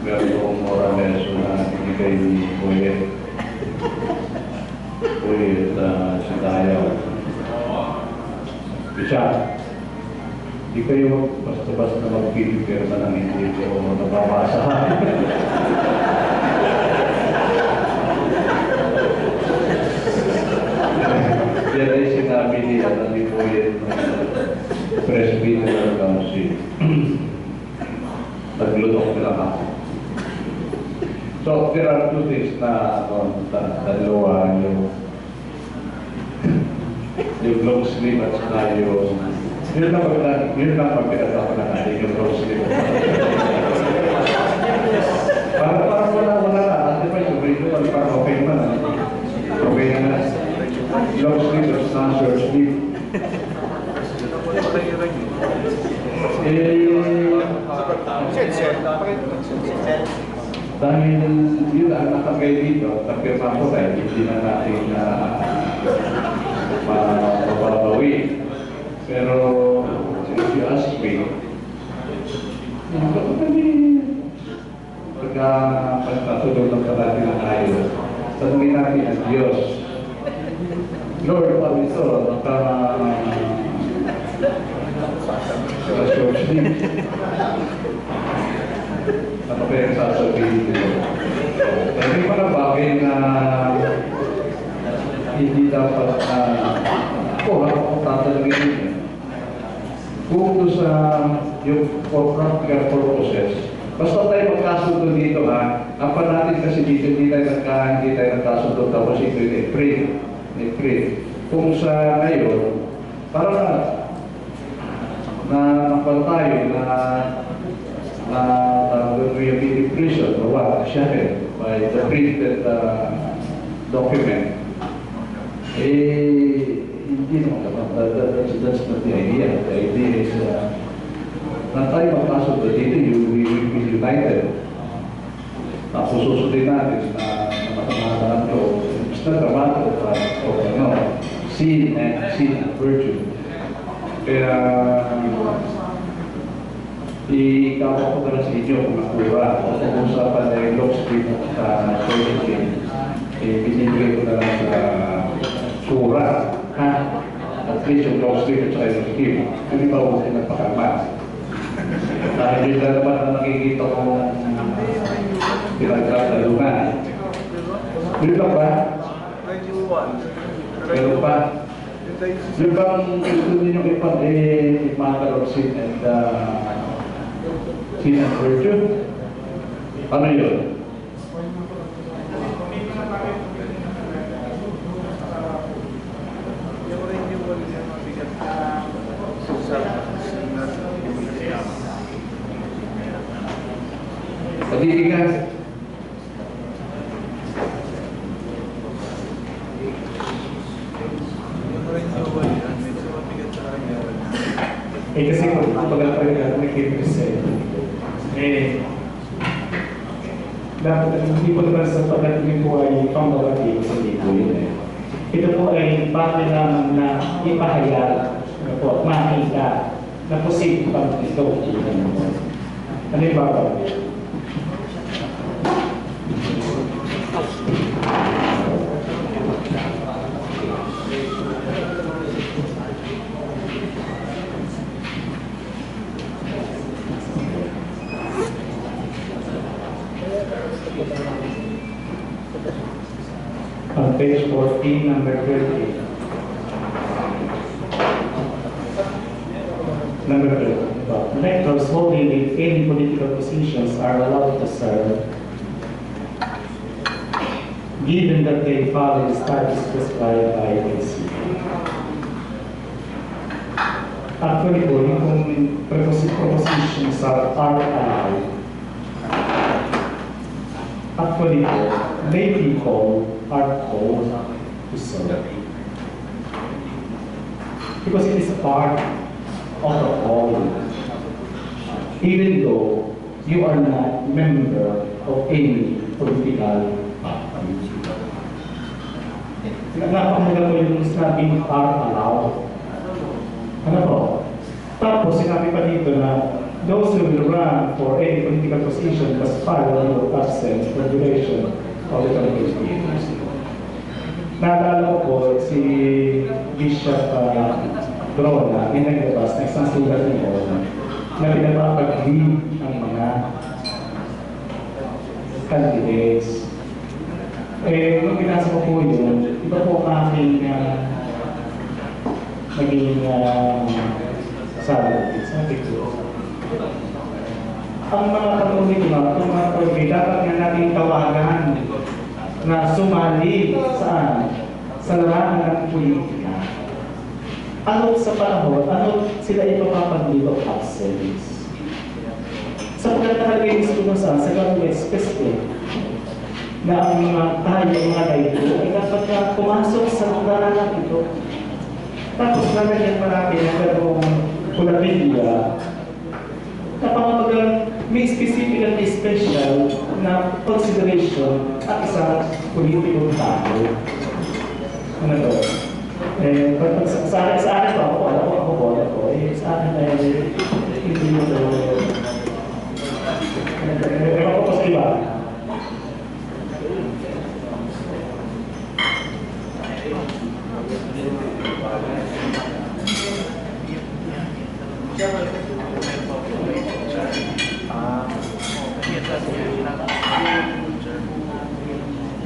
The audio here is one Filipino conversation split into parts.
Garbong Morales na ibigay ni Boyet. Boyet uh, si Dayo. Bisa, di kayo basta-basta magpipirma ng hindi ko nababasa. Yan ay sinabi niya na ni ng Presbyterian Council. Naglutok nila ako. So, there are two things na ano, dalawa yung yung long sleeve at saka yung yun lang pag yun lang pag pinatapan na natin yung long sleeve. para para wala wala na, ate pa yung video para okay naman na. Okay na na. Long sleeve at saka short sleeve. Eh, dahil yun ang nakagay dito, tapirma ko dahil hindi na natin na mababawi. Pero if you ask me, bakit kami pagka pagkatulog ng natin ng ayos, tanungin natin ang Diyos. Lord, paano ito? Naka sa short sleeve. Ano kaya sasabihin ko? May mga bagay na hindi dapat na ako ha, kung tatanungin. Kung sa yung for practical purposes, basta tayo magkasundo dito ha, ang pa natin kasi dito hindi tayo nagka, hindi tayo nagkasundo tapos ito yung April. April. Kung sa ngayon, para na na tayo na na uh, we have been in or what, shackled by the printed uh, document, eh, hindi naman naman. That, that, that's, that's not the idea. The idea is uh, na tayo magkasundo dito, you, we will be united. Tapos susundin natin na na matamataran ko. It's not a matter of, uh, of ano, sin and sin and virtue. Kaya, ikaw ko na lang sa inyo kung nakura. Kung usapan na yung lock speed at uh, solid eh, binibigay ko na lang sa sura. Ha? At least yung lock speed at yung speed. Hindi ba huwag ko nagpakalma? Dahil yun lang naman ang nakikita ko pinagkakalungan. Yun lang ba? Meron pa? Yung bang gusto ninyo ipag eh, and uh, sin and virtue? Ano yun? Pagdidigan. Eh kasi kung kumbaga talaga nag-represent, eh, dapat hindi po naman sa pagdating po ay pambabati sa hindi yun eh. Ito po ay bakit lamang na ipahayag na po, makita na posible pang ito. Ano yung babalik? On page 14, number 30. Number 30. Electors holding any political positions are allowed to serve given that they follow the status prescribed by AC. Actually po, yung propositions are, allowed, actually po, lay people to serve. Because it is a part of the calling. Even though you are not a member of any political party. Napakalaga po yung sinabing are allowed. Ano po? Tapos sinabi pa dito na those who will run for any political position must file a leave absence duration of the years. Naalala ko po si Bishop uh, Drona, may naglabas na isang sulat niyo na pinapapag-leave ang mga candidates. Eh, nung binasa ko po yun, iba po ang aking uh, naging uh, sabi, sabi ko, ang mga komunidad, ang mga komunidad, dapat nga natin tawagan na sumali saan? Sa larangan ng politika. Ano sa panahon, ano sila ipapapag-leave of absence? Sapagkat nakalagay gusto mo sa sa government specific na ang mga tayo, mga kayo, ay dapat na pumasok sa larangan ito. Tapos lalagyan marami ng ganong kulabilia na pamamagang may specific at special na consideration at isang politikong tao. Ano to? Eh, pag, sa, sa akin, sa akin pa ako, alam ko ako bola ko, eh, sa akin ay hindi mo to, eh, ewan ko po sa iba.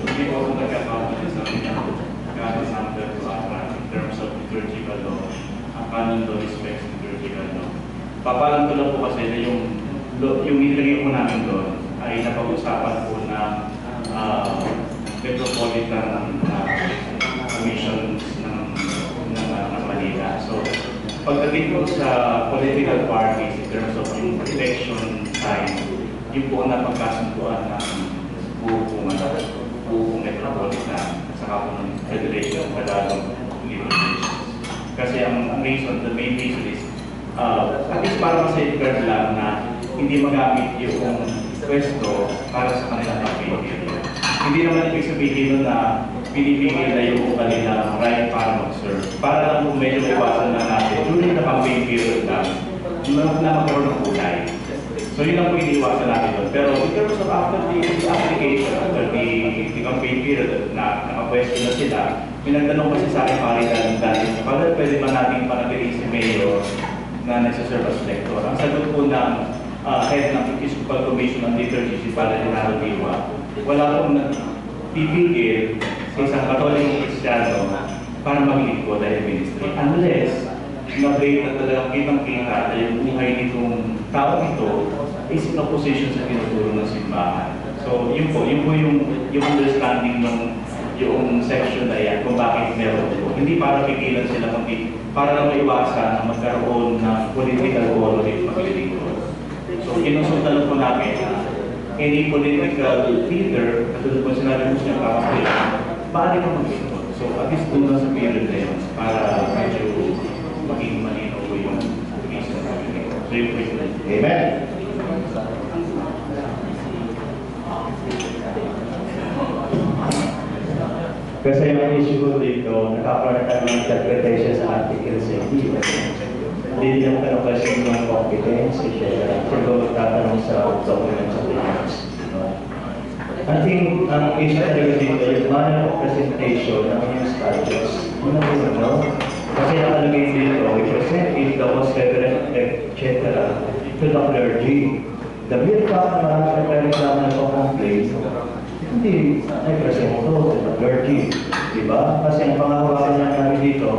Hindi ko ako nagkakaroon sa guidance number sa in terms of liturgical law. Ang canon law respects liturgical law. Papalam ko lang po kasi na yung yung nilagay po namin doon ay napag-usapan po ng ah, Metropolitan ah, Commission ng, ng, ah, ng Manila. So, pagdating po sa political parties in terms of yung election time, yun po ang napagkasunduan ng buong buong metropolitan at saka ng Federation of Tagalog. Kasi ang, ang reason, the main reason is, uh, at least para ma-safeguard lang na hindi magamit yung pwesto para sa kanilang period. Hindi naman ibig sabihin na pinipigil na yung kanilang right para mag-serve. Para lang po medyo iwasan na natin during the campaign period lang na, na magkaroon ng kulay. So yun ang iniiwasan natin doon. Pero in terms of after the application, after the, the campaign period na nakapwesto na sila, may nagtanong kasi sa akin pari dahil dahil pala pwede ba natin panatili si Mayor na nagsaserve as elector. Ang sagot po ng uh, head ng Episcopal Commission on Liturgy, si Padre Leonardo Diwa, wala pong pipigil sa isang katolikong kristyano para maglingkod dahil ministry. Unless na-break na talagang kitang-kita na yung buhay nitong tao ito is in opposition sa tinuturo ng simbahan. So, yun po, yun po yung, yung understanding ng yung section na yan kung bakit meron ito. Hindi para pigilan sila, kundi para lang maiwasan na magkaroon ng political quality maglilingkod. So, kinusultan po namin na any political leader, katulad po sinabi mo siya kakapit, maaari ka maglingkod. So, at least doon na sa period na yun, para medyo maging malinaw po yung reason. So, yun po yun. Amen. Kasi yung issue ko dito, nakakaroon ng interpretation sa Article 17. Hindi niya tanong kasi yung competence, siya. Siguro tatanong sa documents of the House. I think ang issue talaga dito, yung manner of presentation ng new statutes. Yun ang yun, no? Kasi nakalagay dito, we present it the most reverend, etc. to the clergy. The mere fact na nagreklamo ng complaint, hindi nag-present to to the clergy. Diba? Kasi ang pangahawakan niya namin dito,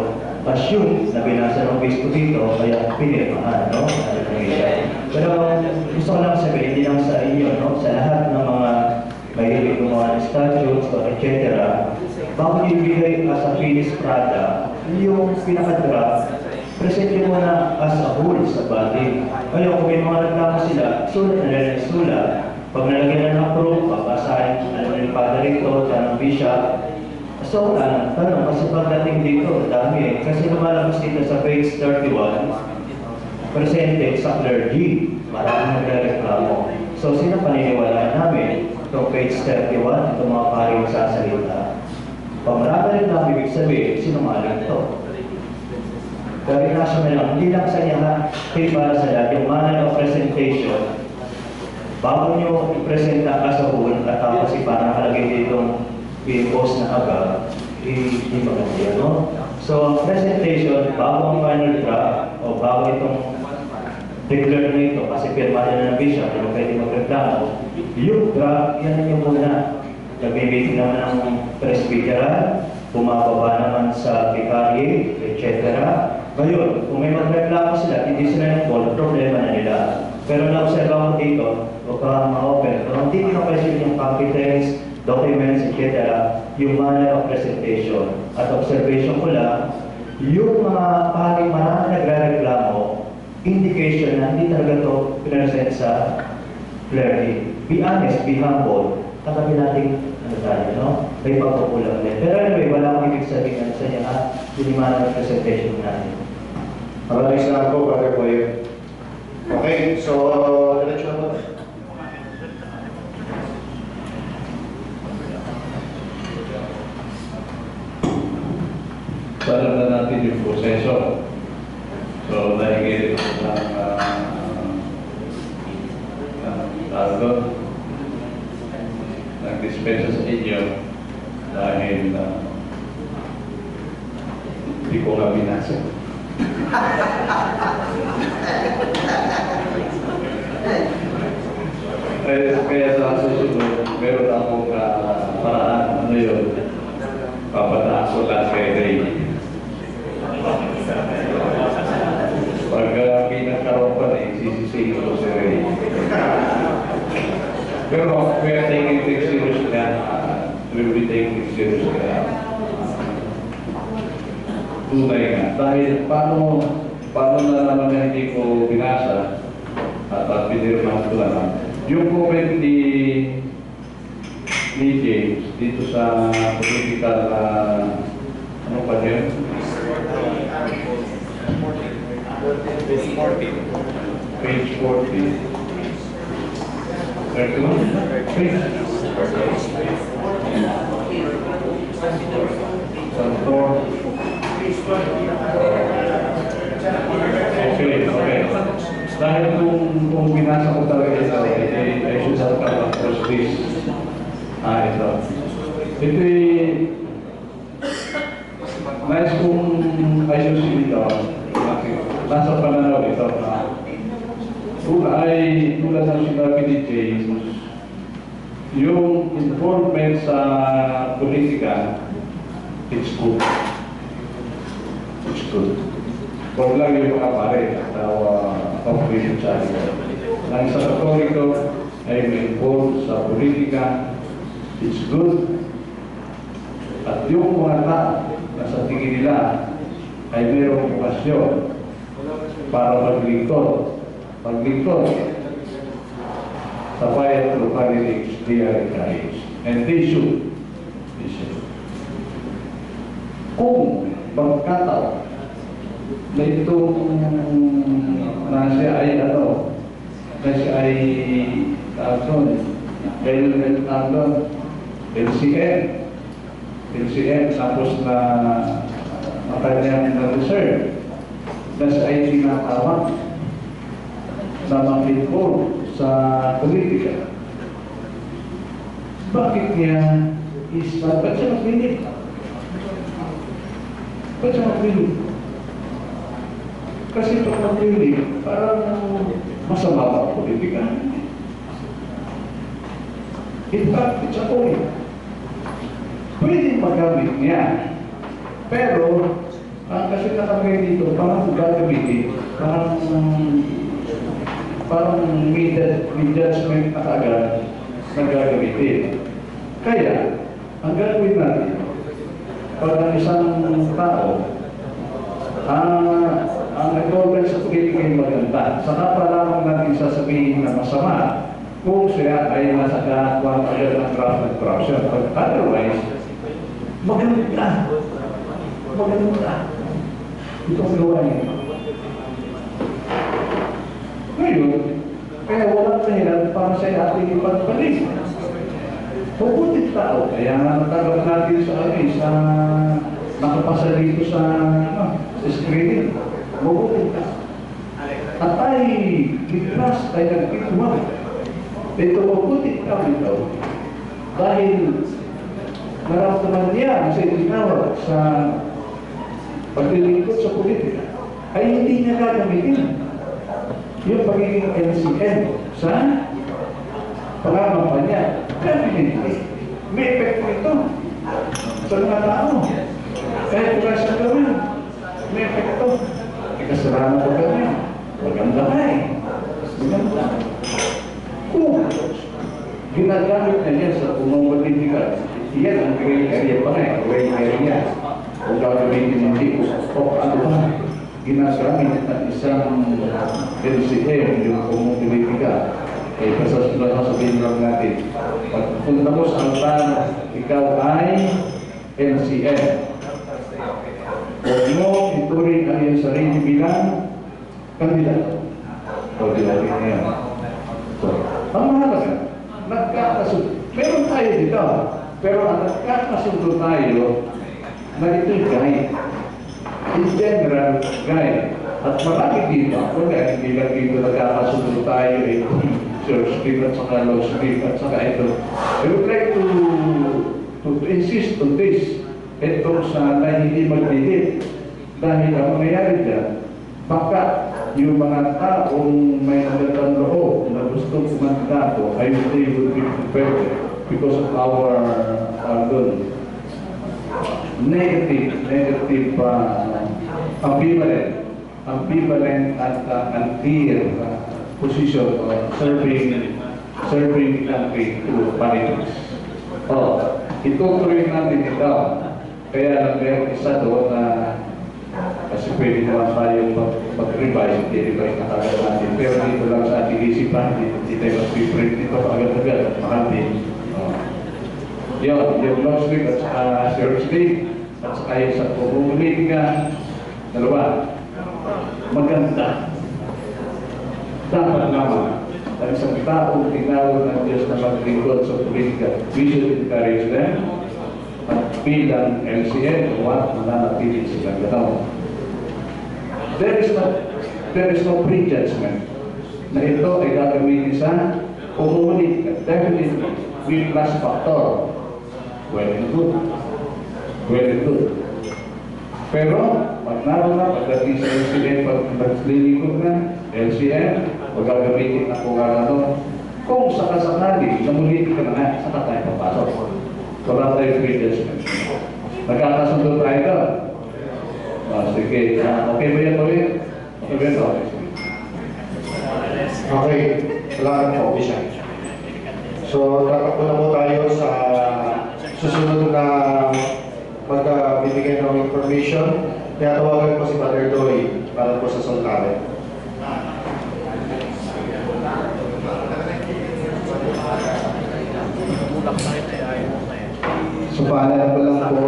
assume na binasa ng bispo dito, kaya pinirmahan, no? Pero gusto ko lang sabihin, hindi lang sa inyo, no? Sa lahat ng mga mahilig gumawa ng statutes, etc. Bago ibigay as a finished product, yung pinaka-draft, present nyo muna as a whole sa body. Ngayon, kung may mga reklamo sila, sulat na rin sulat. Pag nalagyan na ng approve, papasahin, ano na yung padre ito, tanong bishop, So, wala nang tanong, kasi pagdating dito, dami eh. Kasi lumalabas dito sa page 31, presented sa clergy, maraming nagre-reklamo. So, sino paniniwalaan namin? Ito page 31, ito mga paring sasalita. Pag marami rin namin ibig sabihin, sinungaling ito. Dahil nasa na lang, hindi lang sa niya hindi para sa lahat, yung manner of presentation, bago nyo i-presenta as a whole, at tapos parang nakalagay ditong i-post na agad, hindi maganda yan, no? So, presentation, bago ang final draft, o bago itong declare na ito, kasi pirma na ng bishop, pero pwede magreklamo, yung draft, yan yung muna. Nagbibitin naman ng presbyteran, bumababa naman sa vicary, etc. Ngayon, kung may magreklamo sila, hindi sila ng call, problema na nila. Pero na-observe ko dito, ka ma-open. Kung hindi ka question yung competence, documents, etc., yung manner of presentation. At observation ko lang, yung mga paring marami nagre-reklamo, indication na hindi talaga to present sa clearly. Be honest, be humble. Katabi natin, ano tayo, no? May pagkukulang din. Pero anyway, wala akong ibig sabihin sa inyo, ha? Yung manner of presentation natin. Maraming salamat po, Brother Boy. Okay, so, diretso na po. Alam na natin yung proseso. So, nahigit ng uh, uh, nag-dispensa sa inyo dahil uh, hindi ko nga binasa. Eh, kaya sa susunod, meron akong uh, paraan, ano yun, papataan ko lang kay Ray. Pag uh, pinagkaroon pa sisisihin ko si Ray. Pero we are taking things seriously na, uh, we will be taking things seriously na. Tunay nga. Dahil paano, paano na naman na hindi ko binasa at at pinirmahan ko lang. Yung comment ni ni James dito sa political na ano pa yun? Page 40. Thirty one? Page. Some four. Okay, okay. Dahil kung, kung binasa ko talaga ito, eh, I should have come across this. Ah, ito. Ito eh, nais kong ayusin ito. Nasa pananaw ito na kung ay tulad ng sinabi ni James, yung involvement sa politika, it's good. It's good. Huwag lang yung mga pare at uh, confidential sa akin. Ang sa Katoliko ay may involved sa politika, it's good. At yung mga tao na sa tingin nila ay mayroong okasyon para maglingkod. Maglingkod sa bayan localities, they are encouraged. And they should. They should. Kung magkataon na itong na siya ay ano, na siya ay tawag L, L, tawag LCM. LCM, tapos na makanyang na-reserve na siya ay tinatawag na mag-involve sa politika. Bakit niya is, ba't siya magpilit? Ba't siya magpilit? Kasi pag magpilit, parang masama ba ang politika? In fact, it's a point. Pwede magamit niya. Pero, ang kasi nakalagay dito, parang gagamitin, parang parang may, may judgment na kaagad na gagamitin. Kaya, ang gagawin natin, pag ang isang tao, ang ang involvement sa politika ay maganda, saka pa lamang natin sasabihin na masama kung siya ay nasa kakuan agad ng draft and corruption. But otherwise, maganda. Maganda. Itong gawa niya. Ngayon, kaya walang dahilan para sa ating ipagpalit. Mabutit tao, kaya nga natagal natin sa ano eh, sa nakapasa dito sa, ano, sa screening. mabuting ka. At ay ligtas ay nagkituwa. Ito mabuting kami daw. Dahil naramdaman niya sa itinawag sa paglilingkod sa politika, ay hindi niya gagamitin yung pagiging LCM sa pangangampanya. Definitely, may epekto ito sa mga tao. Kahit wala siyang gawin, may epekto. May kasalanan ko gawin. Maganda ka eh. Maganda. Kung ginagamit na niya sa pumamalitika, yan ang gray area pa nga eh, gray area. Kung gagamitin hindi ko, o ano ba, ginagamit ng isang LCM, yung pumamalitika, eh, kasi sila sasabihin lang natin, pag punta mo sa altar, ikaw ay LCM. Huwag mo ituring ang iyong sarili bilang kandidato. O di ba na yan? So, ang mahalaga, nagkakasundo. Meron tayo dito, pero ang nagkakasundo tayo na ito'y guide. In general, guide. At marami dito, wala, hindi lang dito nagkakasundo tayo eh, church speak at saka law speak at saka ito. I would like to, to, insist on this, itong sa na hindi magdidit. Dahil ang mangyayari dyan, baka yung mga taong may magandang loob na gustong kumandato ay they will be prepared because of our, our good negative, negative uh, ambivalent, ambivalent at uh, unclear uh, position of serving, serving country to politics. Oh, itutuloy natin ito. Kaya lang meron isa doon na kasi pwede naman tayo mag- mag-revise, i-revise na kagad natin. Pero dito lang sa ating isipan, hindi, tayo mag-print nito agad-agad at. Yun, yung long sleeve at saka short sleeve at saka yung sa pumumulitika, dalawa, maganda. Dapat naman, ang isang taong tinawag ng Diyos na maglingkod sa politika, we should encourage them at bilang LCN, what mananatili silang gano'n. There is no, there is no prejudgment na ito ay gagamitin sa pumumulitika. Definitely, will plus factor. Well and good. Well and good. Pero, pag naroon na, pagdating sa LCN, pag naglilingkod na, LCN, o gagamitin na kung ano, kung sakasakali, namuli ka na nga, saka tayo papasok. Wala tayo free judgment. Nagkakasundo tayo doon. Ah, sige, Ah, okay ba yan, Toy? Okay ba yan, Toy? Okay, kailangan po siya. So, tatakbo na po tayo sa susunod na magbibigay ng information. Kaya tawagan po si Father Doy para po sa sultare. So paalala ko lang po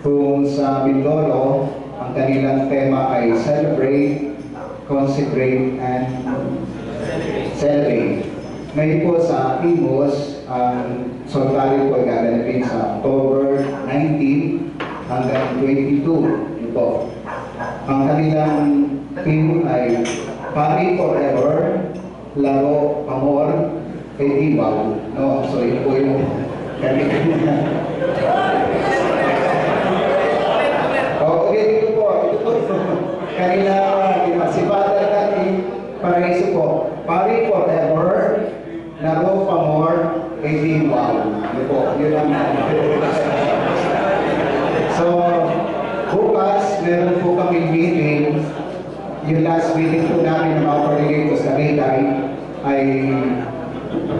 kung sa Mindoro, ang kanilang tema ay Celebrate, Consecrate, and Celebrate. Ngayon po sa Imos, ang soltari po ay gaganapin sa October 19 hanggang 22. Yun po. Ang kanilang theme ay Party Forever, Laro Amor, kay Ibaw. No, so yun po yung kanilang Oh, okay, dito po. Ito po. Kanina, si Father Paraiso po. Pari forever, Edi Wow. Yun po. Yun ang So, bukas, meron po kami meeting. Yung last meeting po namin ng mga coordinator sa Mayday ay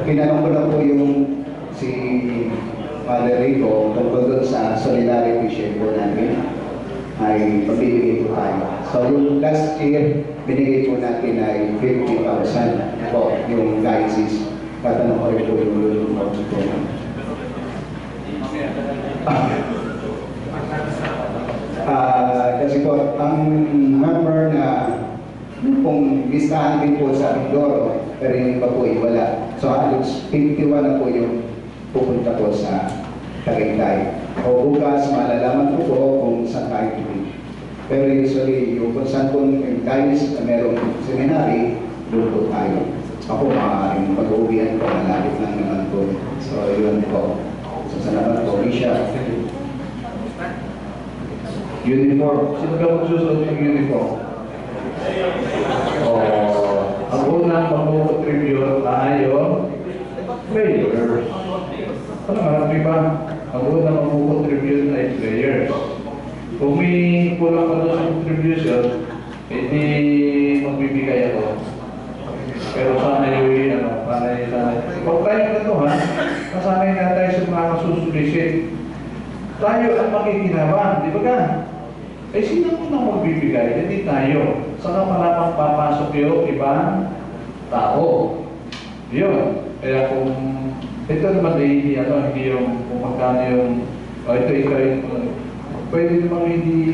pinanong ko na po yung si Father Rico tungkol doon sa solidarity share po namin ay pabibigay po tayo. So yung last year, binigay po natin ay 50,000 po yung diocese. Tatanong ko rin po yung yung po. Ah, kasi po, ang number na kung listahan din po sa Mindoro, pero yung iba po ay wala. So halos 51 na po yung pupunta po sa Tagaytay. O bukas, malalaman po po kung saan tayo tuloy. Pero usually, yung kung saan po guys na merong seminary, doon po tayo. Ako maaaring pag-uwihan ko, malapit lang naman po. So, yun po. Salamat po, Risha. Uniform. Sino ka magsusunod ng uniform? Oh, ang unang mag-contribute tayo, players. Ano nga, di ba? Ang unang mag-contribute ay players. Kung may kulang doon sa contribution, hindi magbibigay ako. Pero sana yung, ano, sana yung, sana Huwag tayo ganito ha, nasanay na tayo sa mga masusulisit. Tayo ang makikinabang, di ba ka? Eh, sino mo na magbibigay? Hindi tayo. Saka malamang papasok yung ibang tao. Yun. Kaya kung ito naman ay hindi, ano, hindi yung kung magkano yung, o ito, ito, ito, pwede namang hindi,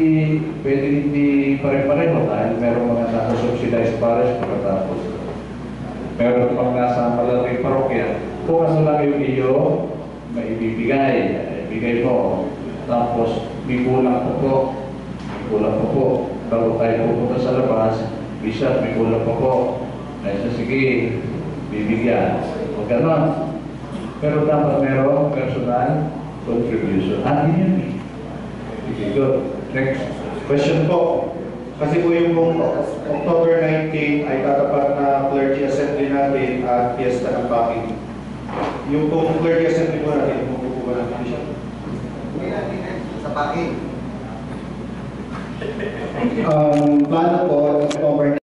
pwede hindi pare-pareho dahil meron mga nasa subsidized pares pagkatapos. Meron pang nasa malaking parokya. Kung ano lang yung iyo, maibibigay, ibigay mo. Tapos, may kulang po po, may kulang po po. Bago tayo pupunta sa labas, bisa, may kulang po po. Ay, sa sige, bibigyan. Huwag ganon. Pero dapat meron personal contribution. Ah, yun yun eh. Okay, good. Next. Question po. Kasi po yung pong October 19 ay tatapat na clergy assembly natin at fiesta ng packing. Yung pong clergy assembly po natin, ba natin siya? Um, plano po, October